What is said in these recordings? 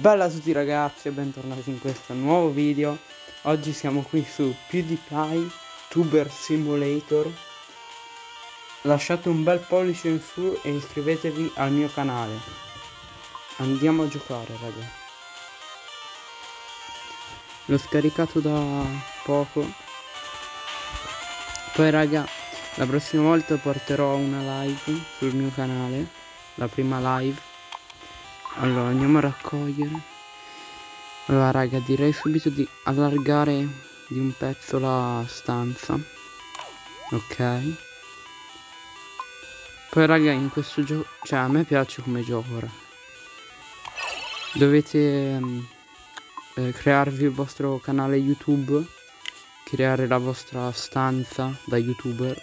Bella a tutti ragazzi e bentornati in questo nuovo video. Oggi siamo qui su PewDiePie Tuber Simulator. Lasciate un bel pollice in su e iscrivetevi al mio canale. Andiamo a giocare raga. L'ho scaricato da poco. Poi raga la prossima volta porterò una live sul mio canale La prima live allora andiamo a raccogliere. Allora raga direi subito di allargare di un pezzo la stanza. Ok. Poi raga in questo gioco cioè a me piace come gioco ora. Dovete um, eh, crearvi il vostro canale youtube creare la vostra stanza da youtuber.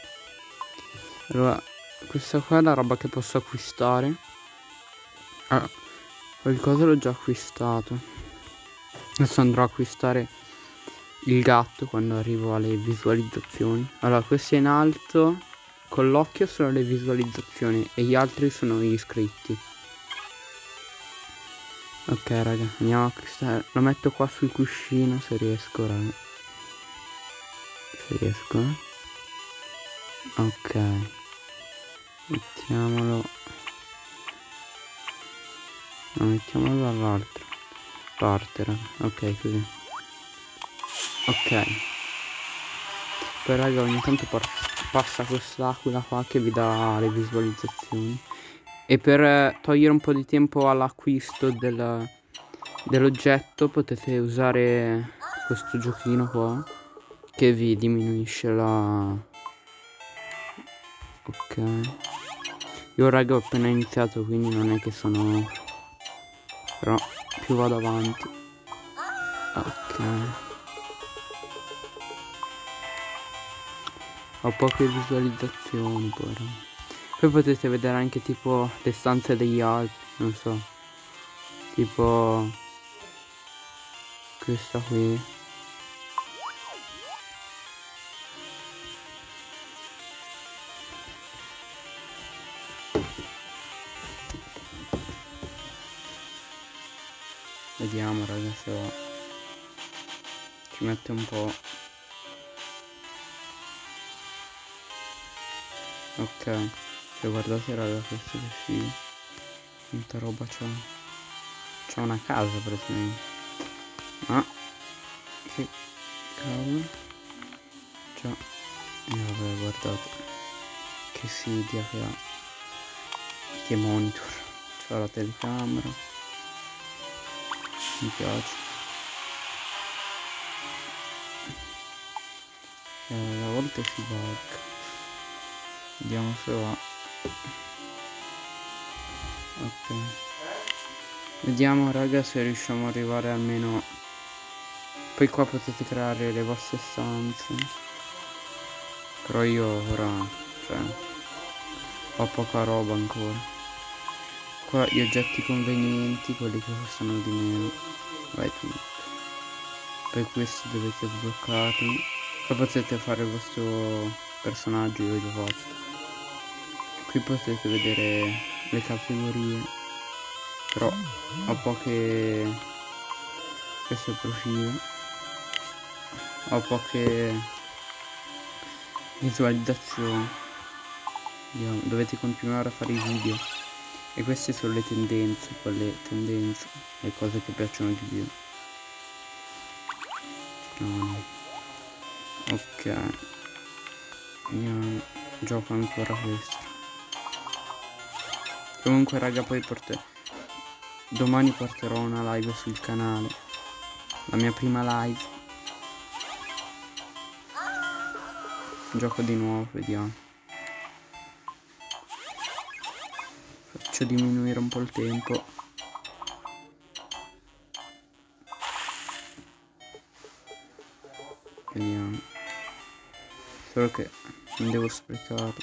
Allora questa qua è la roba che posso acquistare Qualcosa l'ho già acquistato. Adesso andrò a acquistare il gatto quando arrivo alle visualizzazioni. Allora, questo in alto. Con l'occhio sono le visualizzazioni e gli altri sono gli iscritti. Ok raga, andiamo a acquistare. Lo metto qua sul cuscino se riesco raga. Se riesco. Ok. Mettiamolo lo mettiamo dall'altra parte ok così. Ok. Poi raga ogni tanto passa quest'aquila qua che vi dà le visualizzazioni. E per eh, togliere un po' di tempo all'acquisto del, dell'oggetto potete usare questo giochino qua che vi diminuisce la ok. Io raga ho appena iniziato quindi non è che sono però più vado avanti. Ok. Ho poche visualizzazioni però. Poi potete vedere anche tipo le stanze degli altri non so. Tipo questa qui Vediamo ragazzi Ci mette un po' Ok. Cioè guardate raga questo che figo. Quanta roba c'ho. C'ho una casa praticamente. Ma Che cavolo? C'ho. E vabbè guardate. Che sidia che ha. Che monitor. C'ho la telecamera mi piace. Eh, a volte si bug vediamo se va. Ok. Vediamo raga se riusciamo ad arrivare almeno poi qua potete creare le vostre stanze. Però io ora cioè ho poca roba ancora qua gli oggetti convenienti quelli che costano di meno. Vai tutto poi questi dovete sbloccarli poi potete fare il vostro personaggio io l'ho fatto qui potete vedere le categorie. Però ho poche questo è il profilo. Ho poche visualizzazioni. Dovete continuare a fare i video e queste sono le tendenze quelle tendenze le cose che piacciono di più. No. ok. Andiamo gioco ancora questo. Comunque raga poi porterò domani porterò una live sul canale. La mia prima live. Gioco di nuovo vediamo faccio diminuire un po' il tempo. Vediamo. Solo che non devo sprecarlo.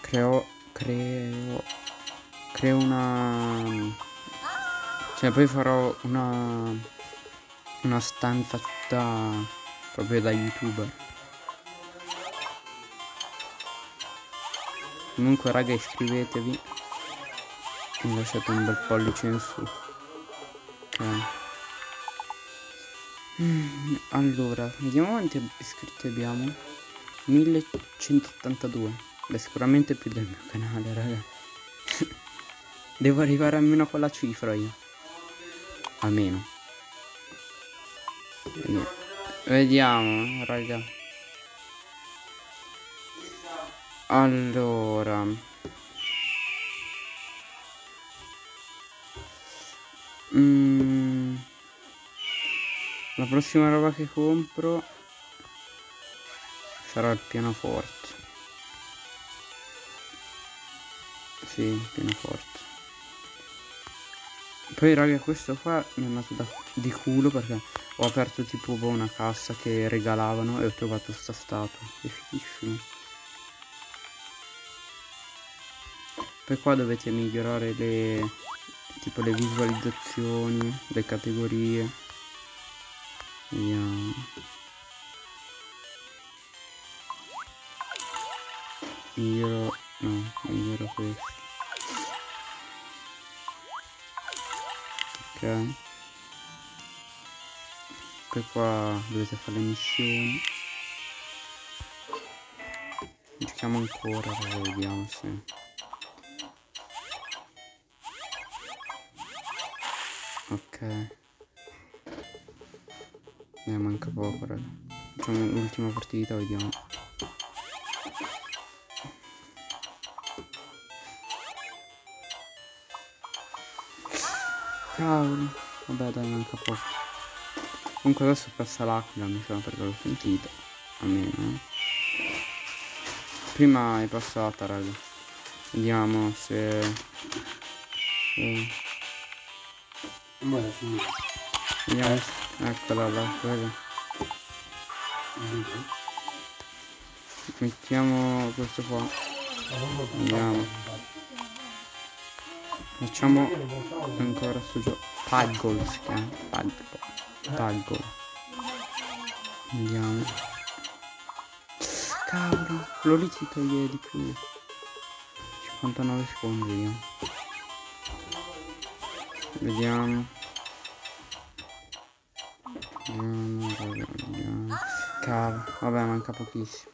Creo creo creo una cioè poi farò una una stanza tutta proprio da youtuber Comunque raga iscrivetevi e lasciate un bel pollice in su. Ok. Mm, allora, vediamo quanti iscritti abbiamo. 1182. Beh, sicuramente più del mio canale, raga. Devo arrivare almeno a quella cifra io. Almeno. Vediamo, raga. Allora. Mm. La prossima roba che compro sarà il pianoforte. Sì, il pianoforte. Poi raga questo qua mi è andato da, di culo perché ho aperto tipo una cassa che regalavano e ho trovato sta statua. È fighissimo. Poi qua dovete migliorare le tipo le visualizzazioni, le categorie. Vediamo. Miglioro no, miglioro questo. Ok. Poi qua dovete fare le missioni. Giochiamo ancora, vediamo se. Ne manca poco, raga. Facciamo l'ultima partita, vediamo. Cavolo. Vabbè dai, manca poco. Comunque adesso passa l'aquila, mi sa perché l'ho sentita. Almeno. Eh. Prima è passata, raga. Vediamo se... se... Buona finita. Vediamo. Eccola là, raga. Mettiamo questo qua. Andiamo. Facciamo ancora sto gioco. Paggle si chiama. Paggle. Paggle. Andiamo. Cavolo, lo lì ti toglie di più. 59 secondi, vediamo. Vediamo. Vediamo, vediamo. Cavolo, vabbè, manca pochissimo.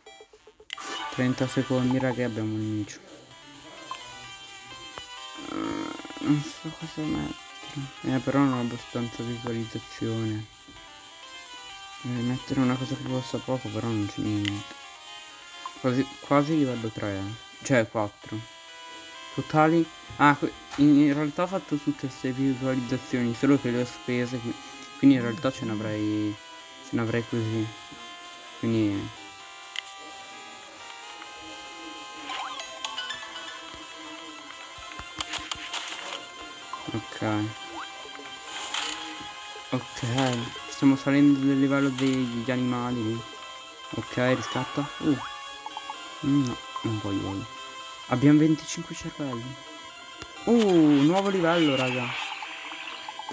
30 secondi, raga, abbiamo l'inizio. Uh, non so cosa mettere. Eh, però non ho abbastanza visualizzazione. Devo mettere una cosa che costa poco, però non c'è niente. Quasi, quasi livello 3, eh. Cioè 4. Totali... Ah, in realtà ho fatto tutte queste visualizzazioni, solo che le ho spese, quindi in realtà ce ne avrei... Ce ne avrei così. Quindi... Ok. Ok. Stiamo salendo del livello degli animali. Ok, riscatta. Uh. No, non voglio. voglio. Abbiamo 25 cervelli. Uh, nuovo livello, raga.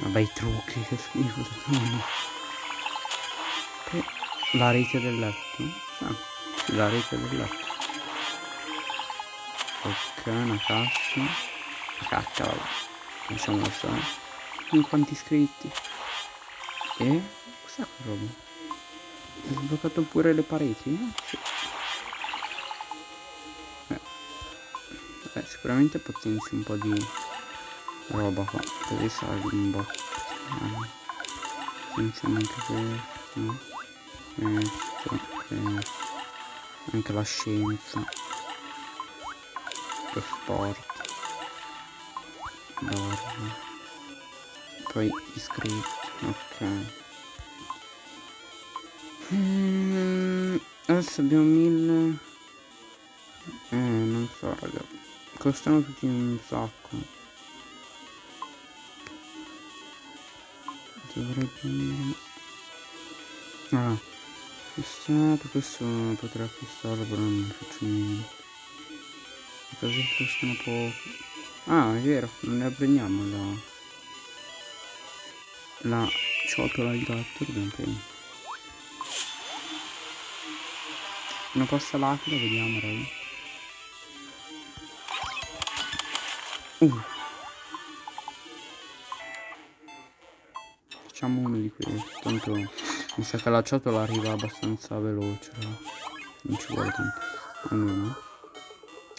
Vabbè, i trucchi, che schifo. La rete del letto. Ah, la rete del letto. Ok, una cassa. Cacca, vabbè. Lasciamolo stare. Quanti iscritti? E? Cos'è quella roba? Ho sbloccato pure le pareti? Eh? Sì. Sicuramente potenzi un po' di roba qua. Così salvi un botto. Potenziamo anche questo. Questo. Questo. Anche la scienza. Lo sport. Dormi. Poi iscritti. Ok. Mm, adesso abbiamo mille. Eh, non so, raga. Costano tutti un sacco. Dovrei prendere. Ah, acquistato. Questo potrei acquistarlo, però non faccio niente. Le cose costano poco. Ah, è vero, non ne prendiamo la... La ciotola di gatto, dobbiamo prendere. Una pasta l'aquila, vediamo, raga. Facciamo uno di questi, tanto mi sa che la ciotola arriva abbastanza veloce. Non ci vuole tanto. Almeno.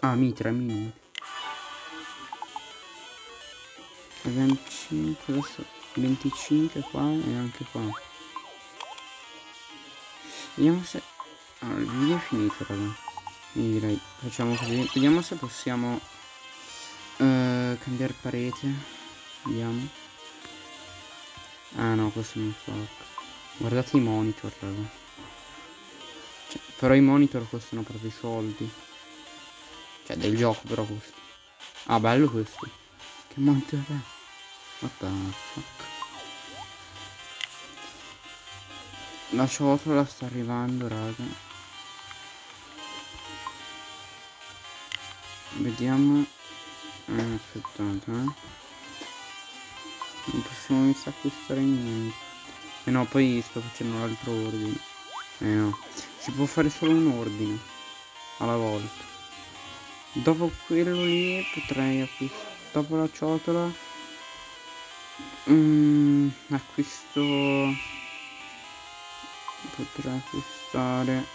Ah, mi 3 minuti. 25, adesso 25 qua e anche qua. Vediamo se... Ah, il video è finito, raga. Quindi direi, facciamo così. Vediamo se possiamo uh, cambiare parete. Vediamo. Ah no, questo non fa. Guardate i monitor, raga. Cioè, però i monitor costano proprio i soldi. Cioè, del gioco però questo. Ah, bello questo. Che monitor è? What the fuck? La ciotola sta arrivando, raga. Vediamo. Eh, aspettate, eh. Non possiamo iniziare a acquistare niente. Eh no, poi sto facendo l'altro ordine. Eh no. Si può fare solo un ordine. Alla volta. Dopo quello lì potrei acquistare. Dopo la ciotola Mm, acquisto potrei acquistare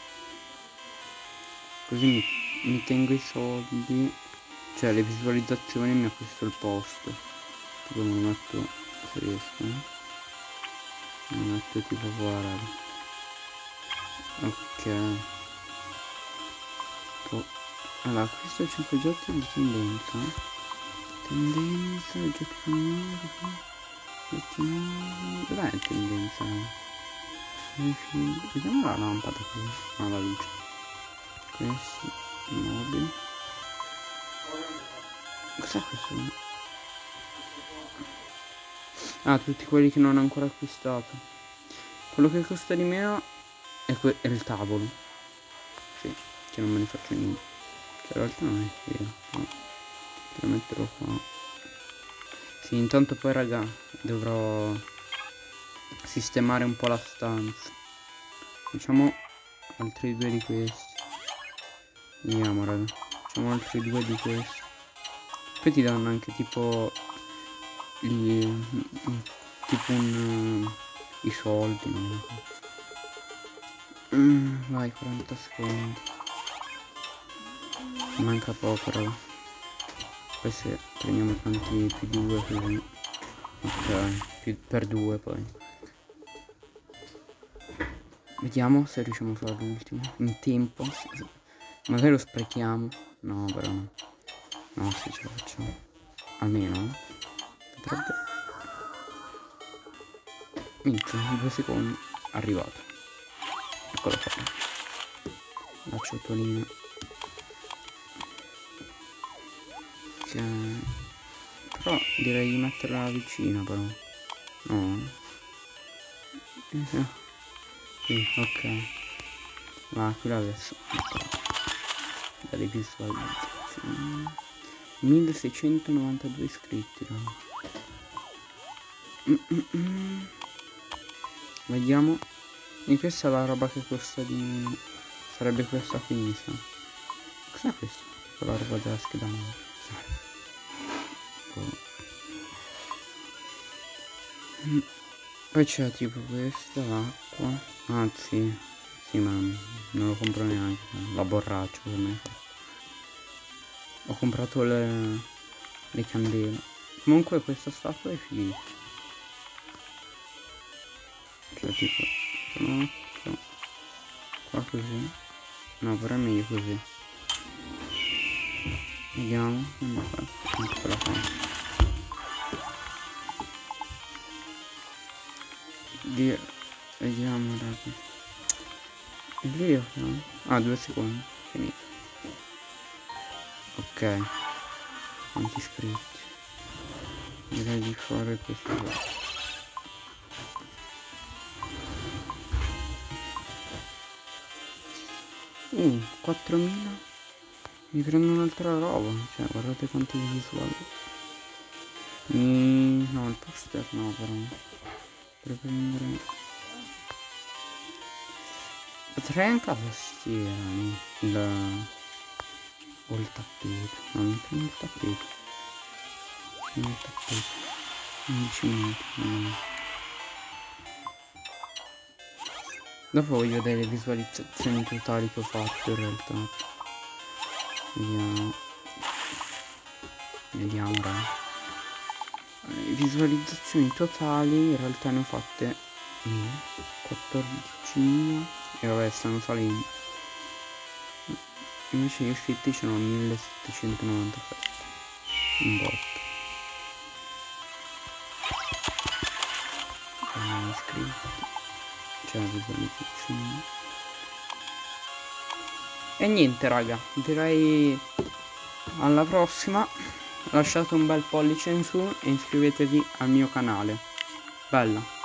così mi, mi, tengo i soldi cioè le visualizzazioni mi acquisto il posto tipo me metto se riesco eh? mi metto tipo qua raga ok po allora questo 5 giochi di tendenza tendenza giochi familiari Dov'è il tendenza? Vediamo la lampada qui. Ah, la luce. Questi mobili. Cos'è questo? Ah, tutti quelli che non ho ancora acquistato. Quello che costa di meno è, è il tavolo. Sì, che non me ne faccio niente. Cioè, in realtà non è vero. No. Lo metterò qua. Sì, intanto poi raga dovrò sistemare un po' la stanza. Facciamo altri due di questi. Vediamo raga. Facciamo altri due di questi. Poi ti danno anche tipo lì tipo un uh, i soldi. Mm, vai 40 secondi. Manca poco raga. Poi se prendiamo tanti più due così ok più per due poi. Vediamo se riusciamo a fare l'ultimo. In tempo magari lo sprechiamo. No però no no se ce lo facciamo almeno potrebbe minchia in due secondi arrivato. Eccolo qua. La ciotolina però direi di metterla vicino però. No? Sì, ok. Va qui adesso. Dalle visualizzazioni 1692 iscritti mm -mm -mm. vediamo e questa è la roba che costa di sarebbe questa qui mi sa cos'è questo la roba della scheda poi c'è tipo questa, l'acqua. Anzi, sì, ma non lo compro neanche. La borraccia per me. Ho comprato le, le candele. Comunque questa statua è figa. Cioè tipo, no, qua così. No, però è meglio così. Vediamo. No, anche la fa. Dio. Vediamo raga. Il video no? Ah, due secondi. Finito. Ok. Quanti iscritti? Direi di fare questo qua. Uh, 4000 Mi prendo un'altra roba Cioè, guardate quanti visuali Mi... No, il poster no però per prendere potrei anche vestire il o il tappeto no, non prendo il tappeto. 11 minuti mm. dopo voglio vedere le visualizzazioni totali che ho fatto in realtà. Vediamo. Vediamo raga le visualizzazioni totali in realtà ne ho fatte 14 e vabbè stanno salendo invece gli iscritti sono 1797 un botto. Iscritti. C'è la visualizzazione e niente raga. Direi alla prossima. Lasciate un bel pollice in su e iscrivetevi al mio canale. Bella